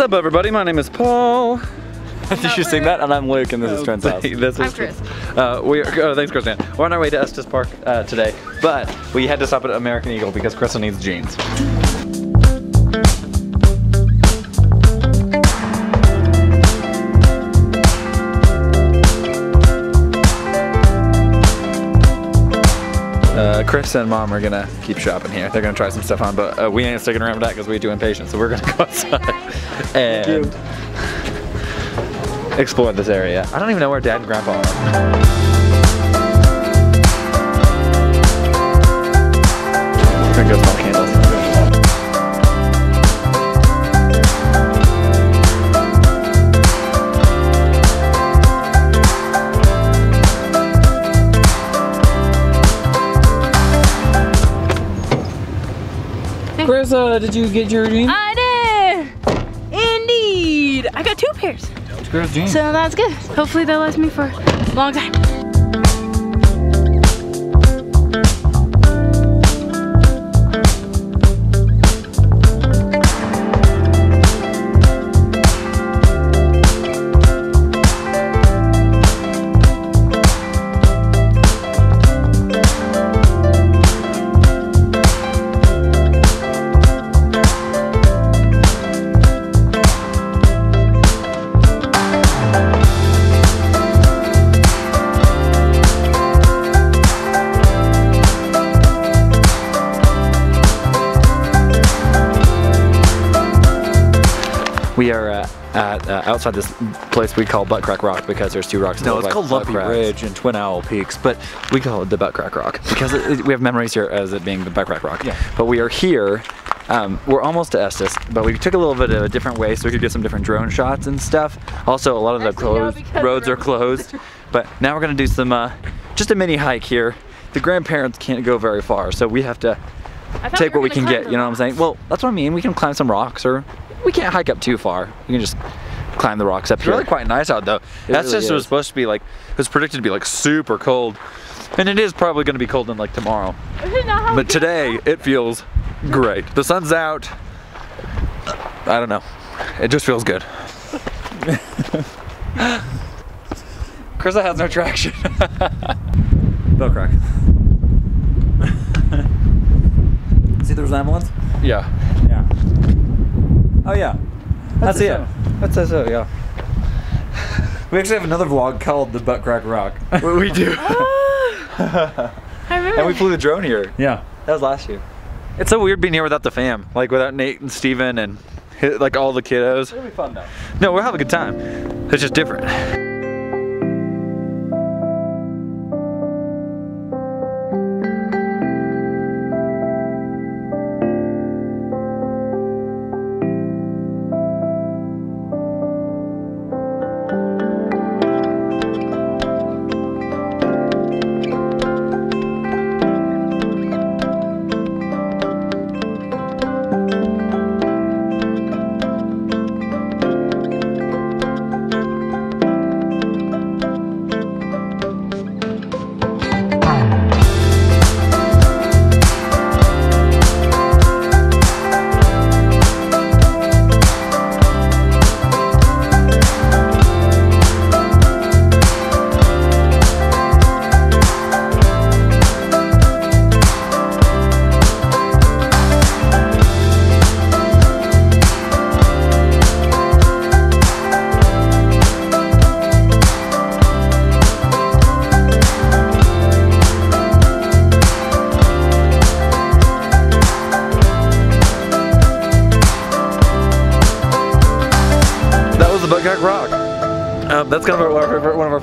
up, everybody? My name is Paul. Did you sing that? And I'm Luke, and this is Twin Sauce. this is I'm Chris. Uh, we are, oh, thanks, Chris. We're on our way to Estes Park uh, today, but we had to stop at American Eagle because Crystal needs jeans. Uh, Chris and Mom are gonna keep shopping here. They're gonna try some stuff on, but uh, we ain't sticking around for that because we're too impatient. So we're gonna go outside and explore this area. I don't even know where Dad and Grandpa are. We're gonna go smell candles. Chris, did you get your jeans? I did! Indeed! I got two pairs. Chris jeans. So that's good. Hopefully they'll last me for a long time. We are uh, at uh, outside this place we call Butt Crack Rock because there's two rocks. No, it's like called Lumpy cracks. Ridge and Twin Owl Peaks, but We call it the Butt Crack Rock because it, it- we have memories here as it being the Butt Crack Rock. Yeah. But we are here. Um, we're almost to Estes, but we took a little bit of a different way so we could get some different drone shots and stuff. Also, a lot of the Actually, no, roads are closed. But now we're gonna do some, uh, just a mini hike here. The grandparents can't go very far, so we have to take were what we can get. the You know what I'm saying? Well, that's what I mean. We can climb some rocks, or we can't hike up too far. We can just climb the rocks up it's here. really quite nice out though. That's really just was supposed to be like, it was predicted to be like super cold. And it is probably going to be cold in like tomorrow. Is it not how But today, it feels great. The sun's out. I don't know. It just feels good. Krista has no traction. Bell crack. See the resemblance? yeah. Yeah. Oh yeah. That's, That's it. it. That's it. So yeah. We actually have another vlog called the Butt Crack Rock. we do. Ah! I remember. and we flew the drone here. yeah. That was last year. It's so weird being here without the fam, like without Nate and Steven and like all the kiddos. It'll be fun though. No, we'll have a good time. It's just different.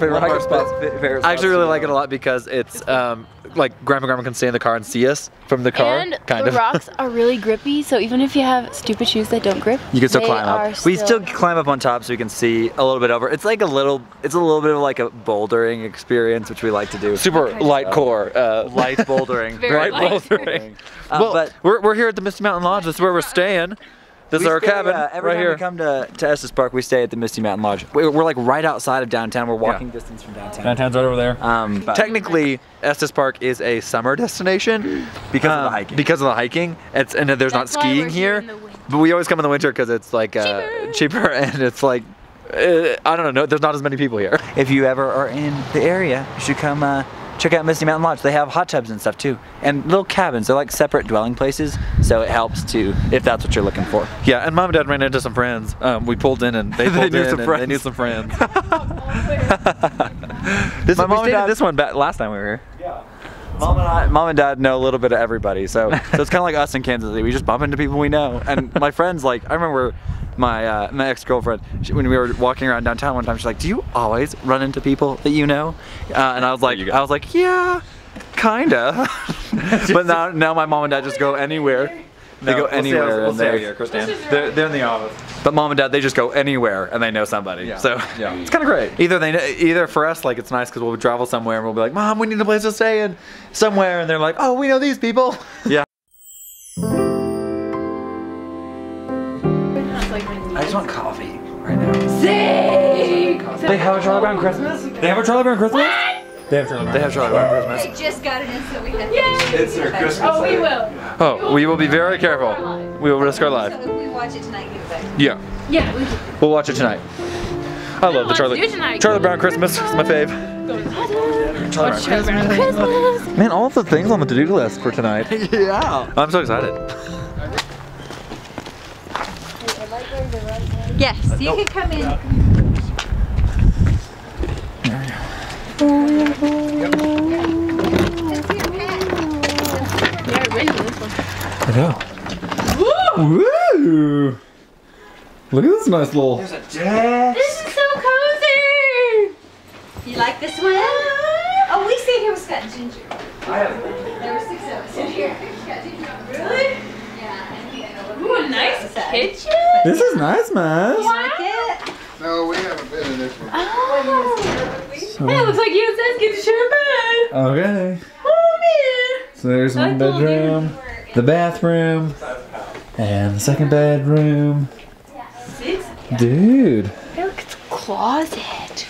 Our favorite One of our hiking spots. fa- favorite I actually really like it a lot because it's um, like Grandma and grandma can stay in the car and see us from the car. and kind the of. rocks are really grippy, so even if you have stupid shoes that don't grip, You can still climb are up. We still climb up on top so we can see a little bit over. It's like a little, it's a little bit of like a bouldering experience, which we like to do. Super light core. Uh, light bouldering. Very light light. bouldering. Uh, well, but we're, we're here at the Misty Mountain Lodge. This is where we're staying. This is our stay, cabin uh, every right time here. we come to, to Estes Park, we stay at the Misty Mountain Lodge. We're, we're like right outside of downtown. We're walking distance from downtown. Downtown's right over there. Um, but Technically, Estes Park is a summer destination because of the um, hiking. Because of the hiking, it's and there's That's not skiing we're here. in the winter. but we always come in the winter because it's like uh, Cheaper. cheaper and it's like uh, I don't know. There's not as many people here. If you ever are in the area, you should come uh, check out Misty Mountain Lodge. They have hot tubs and stuff too, and little cabins. They're like separate dwelling places, so it helps to if that's what you're looking for. Yeah, and mom and dad ran into some friends. Um, we pulled in and they They pulled knew in some and friends. they knew some friends. This My mom and dad- this one back last time we were here. Yeah. Mom and, I, mom and dad know a little bit of everybody, so, so it's kind of like us in Kansas City. We just bump into people we know. And my friends, like, I remember my uh, my ex girlfriend when we were walking around downtown one time. She's like, "Do you always run into people that you know?" Uh, and I was like. I was like, "Yeah, kinda." but now now my mom and dad just go anywhere. They go anywhere. and they- they're, they're in the office. But mom and dad, they just go anywhere and they know somebody. Yeah. So Yeah. it's kind of great. Either they, know, either for us, like it's nice because we'll travel somewhere and we'll be like, Mom, we need a place to stay in somewhere, and they're like, Oh, we know these people. Yeah. I just want coffee right now. Sick! They have a Charlie Brown Christmas. They have a Charlie Brown Christmas. They have Charlie Brown. They have Charlie Brown Christmas. I just got it in, so we have Yay! It's their Christmas. Oh, we will. Oh, we will be very careful. We will risk our So life. if we watch it tonight, give it back. Yeah, Yeah, we we'll watch it tonight. I love the Charlie do it tonight. Charlie Brown Christmas. It's my fave. Charlie Brown Christmas. Man, all the things on the to-do list for tonight. yeah. I'm so excited. Yes, uh, you can come in. Just your pet. Yeah, really, this one. I know. Woo! Look at this nice little. There's a desk. This is so cozy! You like this one? Oh, we stayed here with Scott and Ginger. There were six of us in here. Scott, Ginger. Really? Yeah, and he had a Ooh, a nice kitchen. This is nice, man. You like it? No, we haven't been in this one. Oh. Hey, it looks like you and Seth get to share a bed. Okay. Oh, man. So there's one told you. bedroom, the bathroom, and the second bedroom. Dude. Hey, look, it's a closet.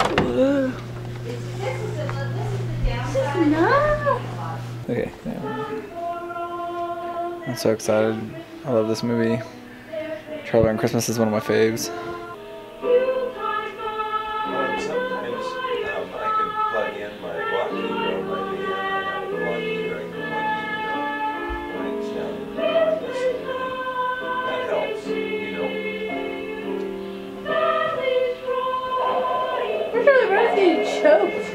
Whoa. No. Okay. I'm so excited. I love this movie. Charlie Christmas is one of my faves. Sometimes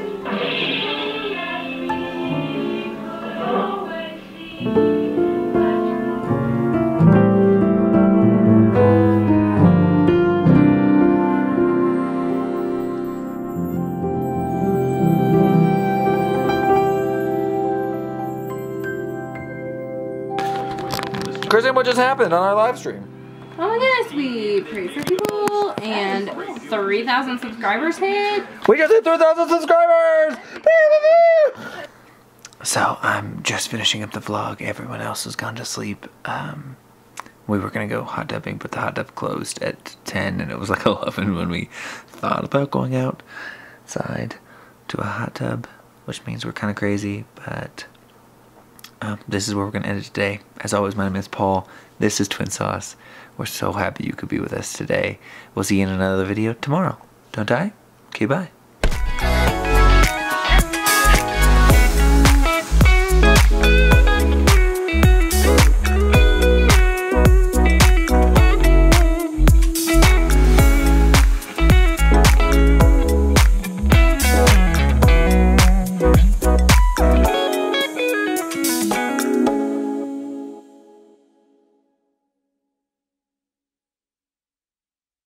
Kristen, what just happened on our live stream? Oh my goodness, we prayed for people and 3,000 subscribers hit. We just hit 3,000 subscribers! So I'm just finishing up the vlog. Everyone else has gone to sleep. Um, we were gonna go hot tubbing, but the hot tub closed at 10, and it was like 11 when we thought about going outside to a hot tub, which means we're kind of crazy. But um, this is where we're gonna end it today. As always, my name is Paul. This is Twin Sauce. We're so happy you could be with us today. We'll see you in another video tomorrow. Don't die. Okay, bye.